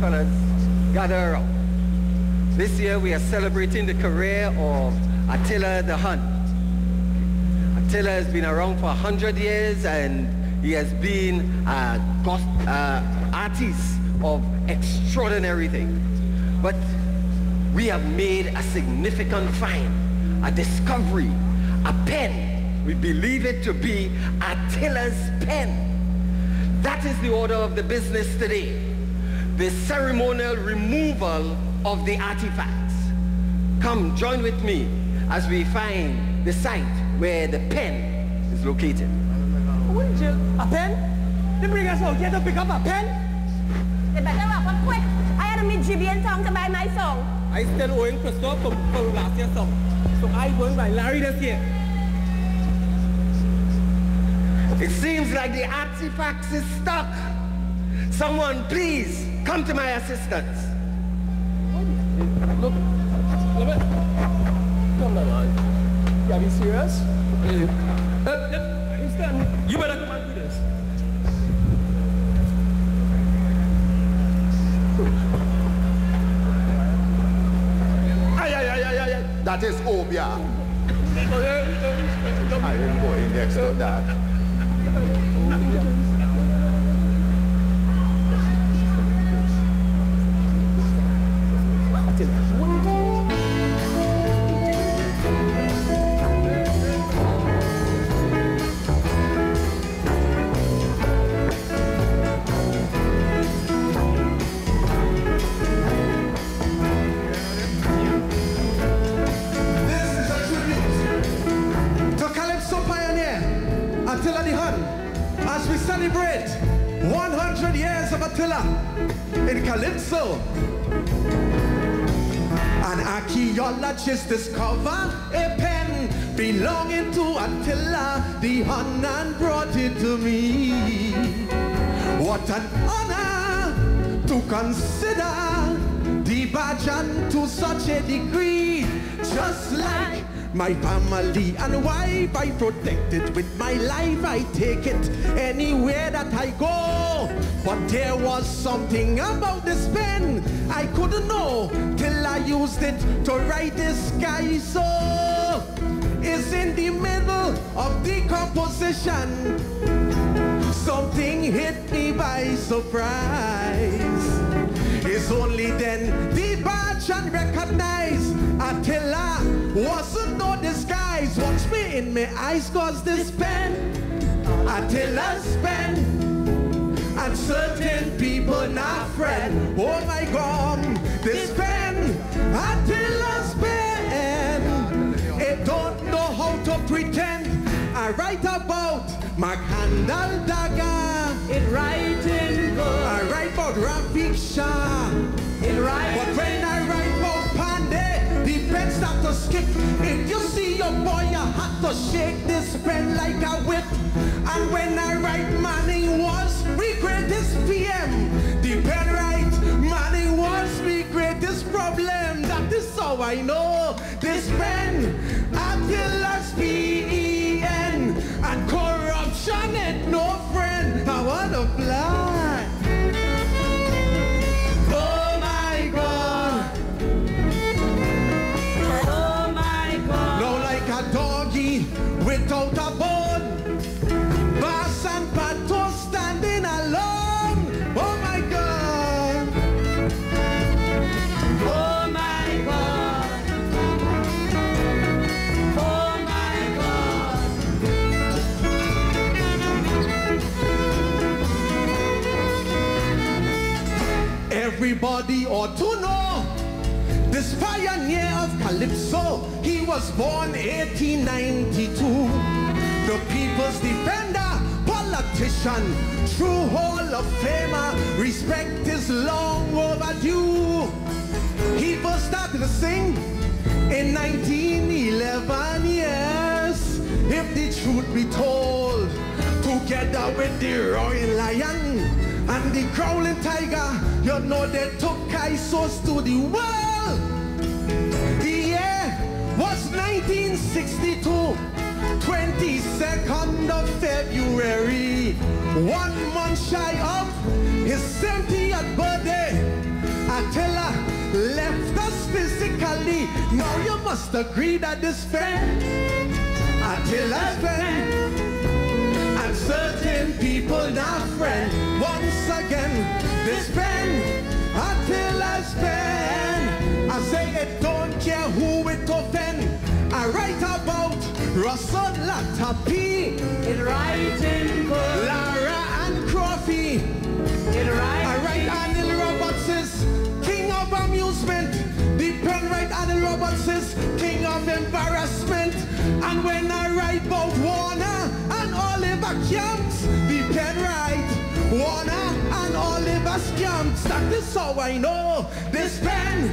gather around. This year we are celebrating the career of Attila the Hun. Attila has been around for 100 years and he has been a uh, artist of extraordinary things. But we have made a significant find, a discovery, a pen. We believe it to be Attila's pen. That is the order of the business today. The ceremonial removal of the artifacts. Come, join with me as we find the site where the pen is located. A pen? They bring us out here to pick up a pen? They better wrap up quick. I had to meet GB in town to buy my song. I still owing Christophe for, for last year's song. So I going by Larry this year. It seems like the artifacts is stuck. Someone please come to my assistance. Look, look it. Come on, man. Are you serious? Uh, uh, you better come and do this. Ay, ay, ay, ay, ay, ay. That is Obeah. I am going next to that. In Calypso. An archaeologist discovered a pen belonging to Attila the Hun and brought it to me. What an honor to consider the Bajan to such a degree, just like my family and wife, I protect it with my life. I take it anywhere that I go. But there was something about this pen I couldn't know till I used it to write this guy. So it's in the middle of decomposition. Something hit me by surprise. It's only then the Bajan recognized Attila wasn't no disguise. Watch me in my eyes, cause this pen, Attila's pen, and certain people not friend. Oh my God, this pen, Attila's pen, it don't know how to pretend. I write about Mark Handel Dagger. It writing good. I write about Raffique Shah. It writing But when skip. If you see your boy, you have to shake this pen like a whip. And when I write Manning was we greatest PM, the pen write Manning was we greatest problem. That is how I know this pen Attila's P-E-N and corruption ain't no friend. I wanna fly. Ought to know this pioneer of Calypso. He was born 1892. The people's defender, politician, true Hall of Famer. Respect is long overdue. He first started to sing in 1911 years. If the truth be told, together with the Roaring Lion and the growling tiger, you know they took Kaisos to the world. The year was 1962, 22nd of February, one month shy of his 70th birthday. Attila left us physically. Now you must agree that this friend, Attila's friend, and certain people not friend. Again, this friend, Attila's friend. I say it don't care who it offend. I write about Russell Latapy, In writing good. Lara and Crawfy. In writing. I write Anil Roberts king of amusement. The pen write Anil Roberts king of embarrassment. And when I Camps. That is how I know this pen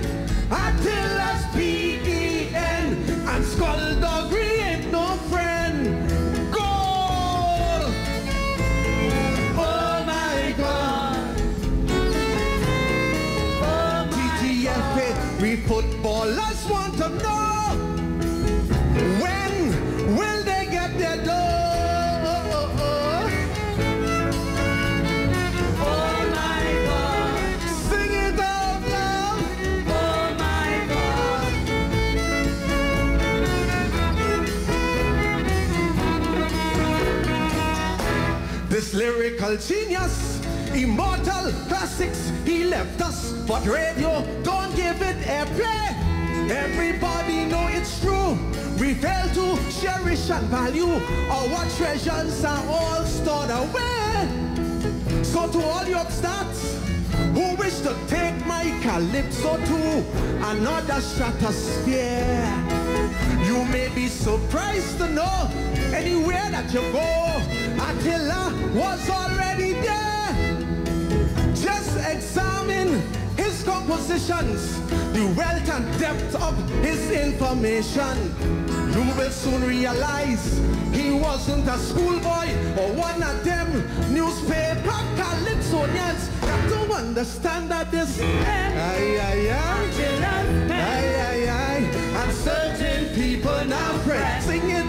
Attila's P-E-N and Skullduggery ain't no friend. Goal! Oh my God! TTFA, we footballers want to know when This lyrical genius, immortal classics, he left us, but radio don't give it a airplay. Everybody know it's true. We fail to cherish and value our treasures are all stored away. So to all your stats who wish to take my calypso to another stratosphere, you may be surprised to know anywhere that you go, Attila was already there. Just examine his compositions, the wealth and depth of his information. You will soon realize he wasn't a schoolboy or one of them newspaper calypsonians. Got to understand that this aye, aye, aye, aye, aye, aye, and certain people now pray. Sing it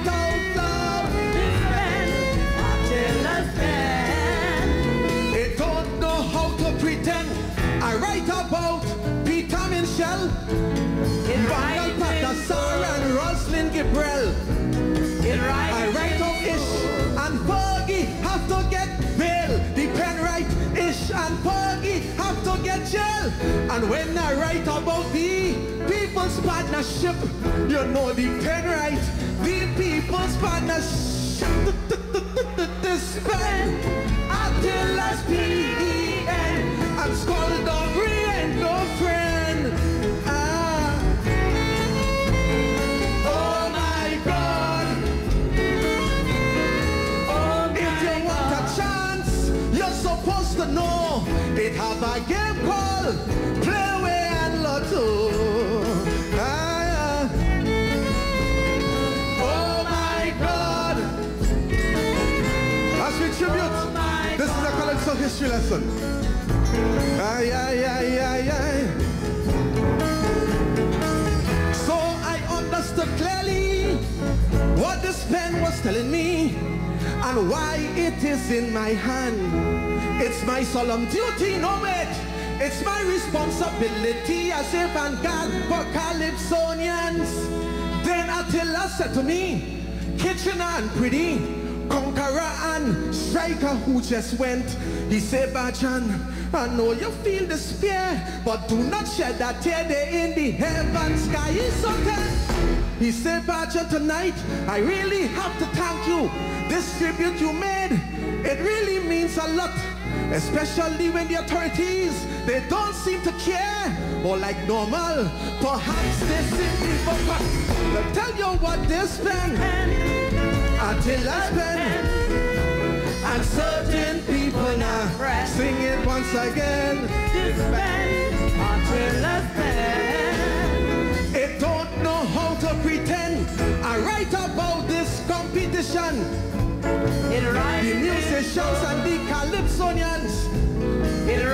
Mungal Patasar and Roslyn Gabriel. I write of Ish and Fergie have to get bail. The pen write Ish and Fergie have to get jail. And when I write about the People's Partnership, you know the pen write the People's Partnership. This pen Attila's P-E-N and Skullduggery ain't no have a game called Play Away and Lotto. Ah, yeah. Oh my God. As we tribute, this is a Calypso history lesson. Ay, ay, ay, ay, ay. So I understood clearly what this pen was telling me and why it is in my hand. It's my solemn duty, no wait. It's my responsibility as a vanguard for Calypsonians. Then Attila said to me, Kitchener and Pretty, Conqueror and Striker who just went. He said, Bajan, I know you feel despair, but do not shed that tear there in the heaven sky is so. He said, Bajan, tonight, I really have to thank you. This tribute you made, it really means a lot. Especially when the authorities, they don't seem to care. Or like normal, perhaps they simply forgot. But tell you what this pen, Attila's pen, and certain people now sing it once again. I tell it I don't know how to pretend. I write about this competition. The musicians and the calypsonians.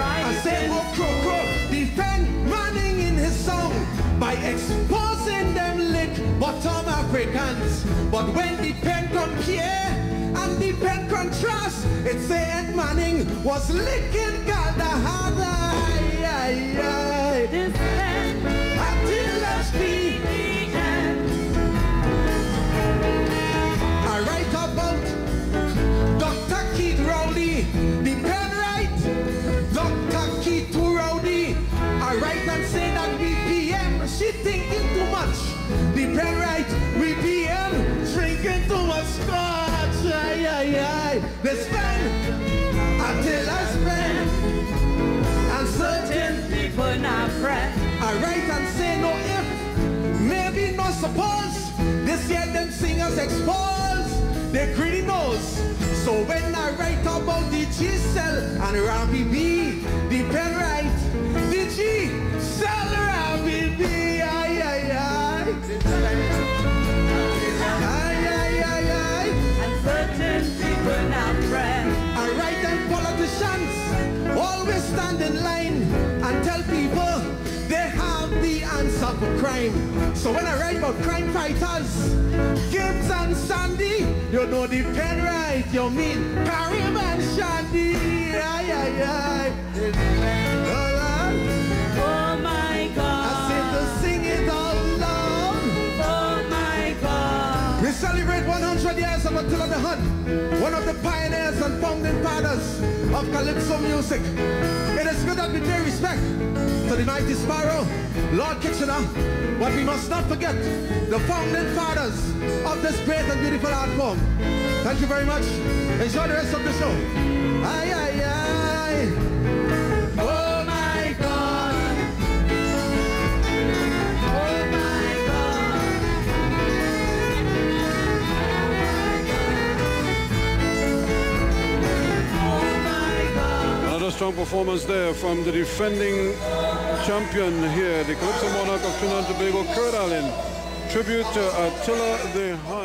I say, oh, crow, defend Manning in his song by exposing them lick bottom Africans. But when the pen compare and the pen contrast, it say Ed Manning was licking Galahad. Aye, aye, aye. I write and say that we PM, she thinking too much. The pen right, we PM, drinking too much scotch. Aye, aye, aye. Let's spend Attila's pen. And certain People not friends. I write and say no if, maybe no suppose. This year them singers expose their greedy nose. So when I write about the G cell and Robbie B, the pen they have the answer for crime. So when I write about crime fighters, Gibbs and Sandy, you know the pen right, you mean Karim and Shandy. Aye, aye, aye. Attila the Hun, one of the pioneers and founding fathers of Calypso music. It is good that we pay respect to the mighty Sparrow, Lord Kitchener, but we must not forget the founding fathers of this great and beautiful art form. Thank you very much. Enjoy the rest of the show. Aye, aye, aye. Strong performance there from the defending champion here, the Calypso Monarch of Trinidad and Tobago, Kurt Allen. Tribute to Attila the Hun.